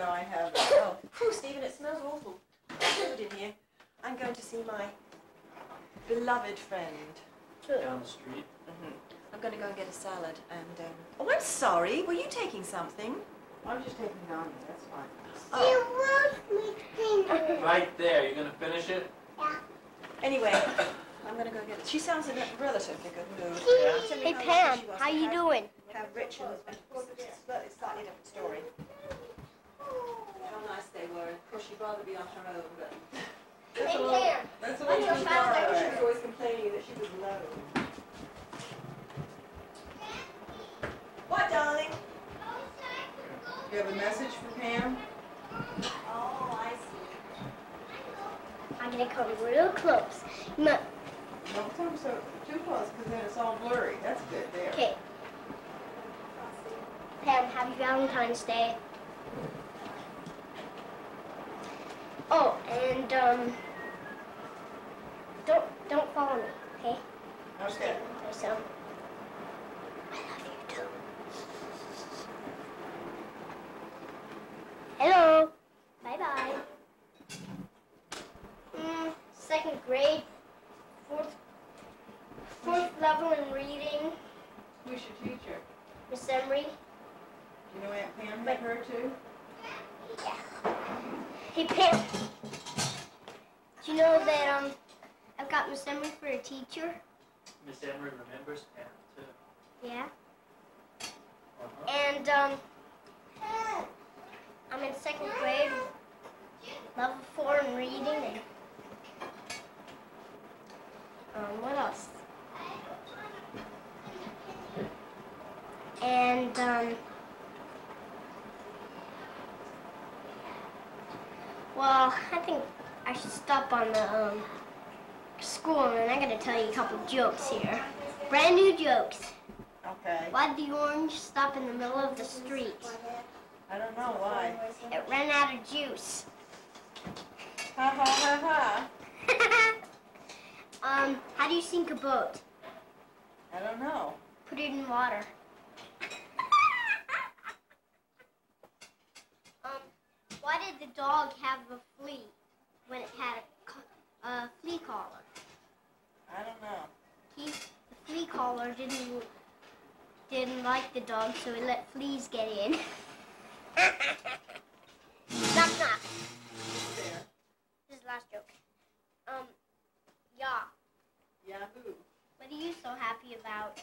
No, I haven't. Oh, whew, Stephen, it smells awful. Food in here. I'm going to see my beloved friend. Down the street. hmm I'm going to go and get a salad and, um... Oh, I'm sorry. Were you taking something? I was just taking Donny, that's fine. Oh, Right there. You're gonna finish it? Yeah. anyway, I'm going to go get it. She sounds in a relatively good mood. Yeah. Hey Pam, lucky she was how to you have- doing? Have Richard and it's slightly different story. How nice they were. Of course, she'd rather be on her own, but... That's Hey a little- Pam, That's a What's little your too father? far She was always complaining that she was alone. What, darling? You have a message for Pam? Oh, I see. I'm gonna come real close. No, Don't come so too close, because then it's all blurry. That's good there. okay. Pam, happy Valentine's Day. Oh, and um, don't don't follow me, okay? Okay. So, I love you too. Hello. Bye bye. Mm, second grade, fourth fourth level in reading. Who's your teacher? Miss Emery. You know Aunt Pam met her too? Yeah. Hey Pam. Do you know that um I've got Miss Emery for a teacher? Miss Emery remembers Pam too. Yeah. Uh-huh. And um I'm in second grade, level four in reading and um what else? And um well, I think I should stop on the um school and I'm gonna tell you a couple jokes here. Brand new jokes. Okay. Why'd the orange stop in the middle of the street? I don't know why. It ran out of juice. Ha ha ha ha. um, how do you sink a boat? I don't know. Put it in water. um, why did the dog have a flea when it had a, a flea collar? I don't know. He, the flea collar didn't didn't like the dog, so he let fleas get in. knock knock. This is the last joke. Um, yeah. Yahoo. What are you so happy about?